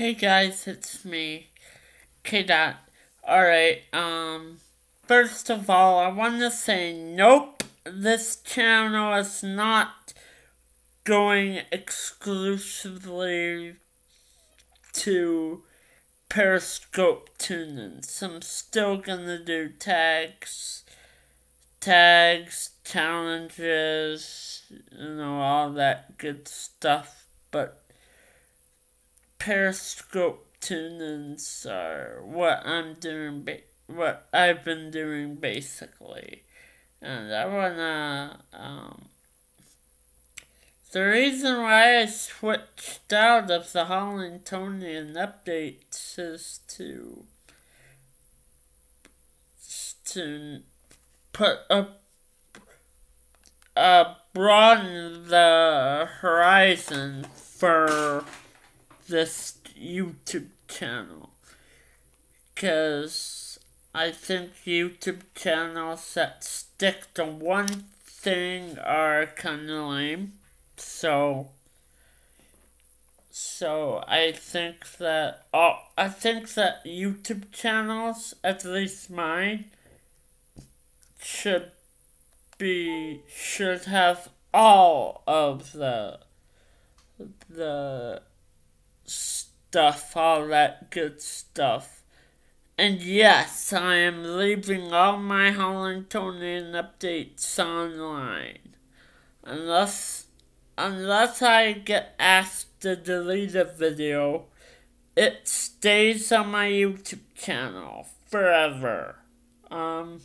Hey guys, it's me, K Dot. Alright, um, first of all, I want to say nope, this channel is not going exclusively to Periscope tune-ins. I'm still gonna do tags, tags, challenges, you know, all that good stuff, but Periscope tune-ins are what I'm doing, what I've been doing basically. And I wanna, um, the reason why I switched out of the Hollingtonian updates is to, to put a, uh, broaden the horizon for this YouTube channel because I think YouTube channels that stick to one thing are kind of lame. So, so I think that oh, I think that YouTube channels, at least mine, should be should have all of the the stuff, all that good stuff. And yes, I am leaving all my Hollingtonian updates online. Unless, unless I get asked to delete a video, it stays on my YouTube channel forever. Um,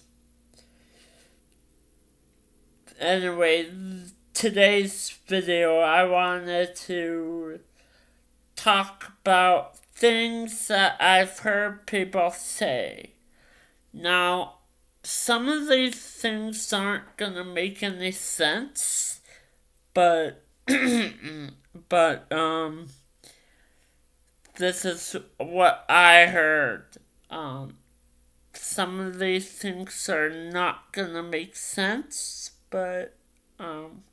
anyway, today's video I wanted to talk about things that I've heard people say. Now, some of these things aren't gonna make any sense, but, but, um, this is what I heard. Um, some of these things are not gonna make sense, but, um,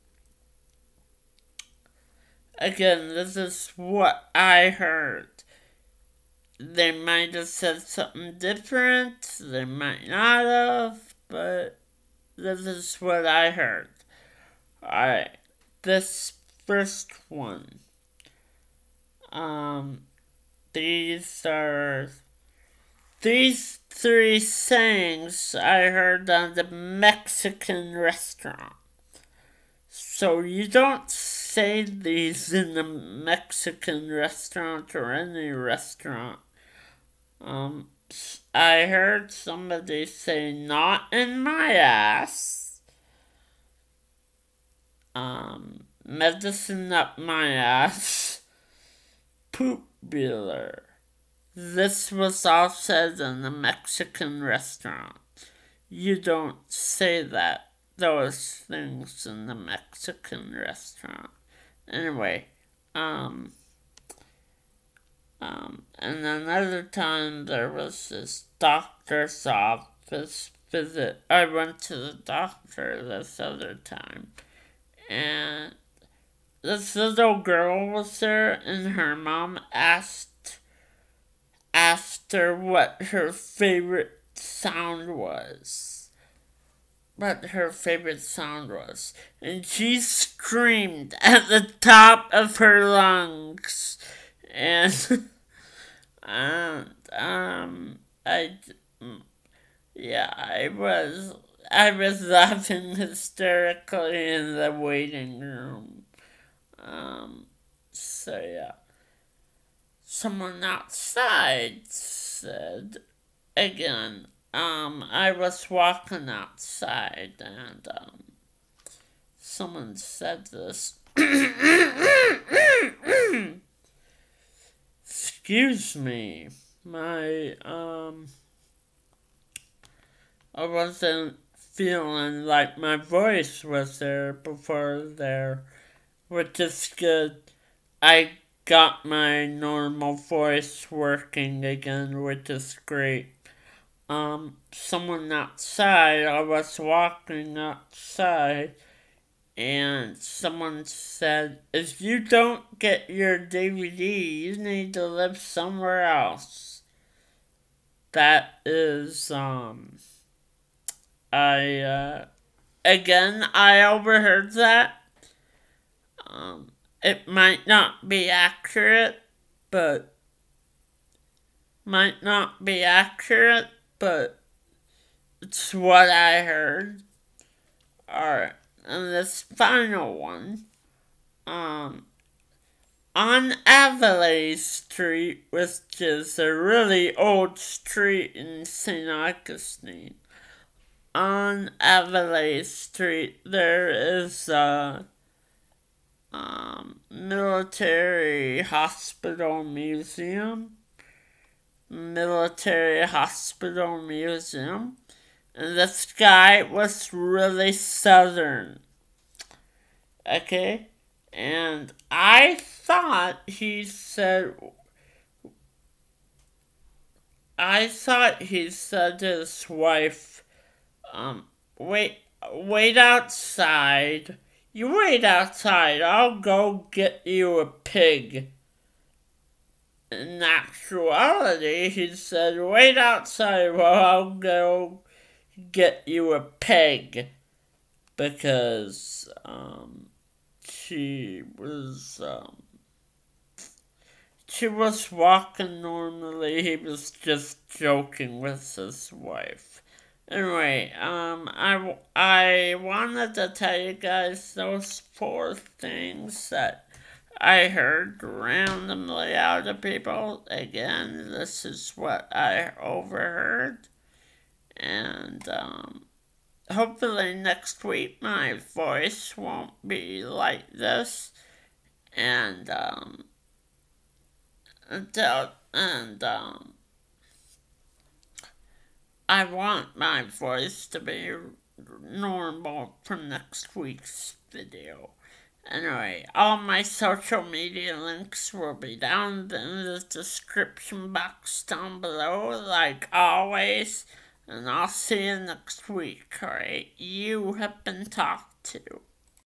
Again, this is what I heard. They might have said something different, they might not have, but this is what I heard. Alright, this first one. Um, these are these three sayings I heard on the Mexican restaurant. So you don't say these in a Mexican restaurant or any restaurant. Um, I heard somebody say, not in my ass. Um, medicine up my ass. Poop dealer. This was all said in a Mexican restaurant. You don't say that those things in the Mexican restaurant. Anyway, um, um, and another time there was this doctor's office visit. I went to the doctor this other time, and this little girl was there, and her mom asked asked her what her favorite sound was what her favorite sound was, and she screamed at the top of her lungs, and and um, I yeah, I was I was laughing hysterically in the waiting room. Um, so yeah, someone outside said again um, I was walking outside and um, someone said this. Excuse me, my um, I wasn't feeling like my voice was there before there, which is good. I got my normal voice working again, which is great um, someone outside. I was walking outside, and someone said, if you don't get your DVD, you need to live somewhere else. That is, um, I, uh, again, I overheard that. Um, it might not be accurate, but might not be accurate, but it's what I heard. Alright, and this final one, um, on Aviles Street, which is a really old street in St. Augustine, on Aviles Street, there is a um, military hospital museum. Military hospital museum. And this guy was really southern. Okay? And I thought he said. I thought he said to his wife, um, wait, wait outside you wait outside. I'll go get you a pig. In actuality, he said, wait outside while I'll go get you a peg. Because, um, she was, um, she was walking normally. He was just joking with his wife. Anyway, um, I, I wanted to tell you guys those four things that I heard randomly out of people. Again, this is what I overheard. And, um, hopefully next week my voice won't be like this. And, um, until, and, um, I want my voice to be normal for next week's video. Anyway, all my social media links will be down in the description box down below, like always. And I'll see you next week, alright? You have been talked to.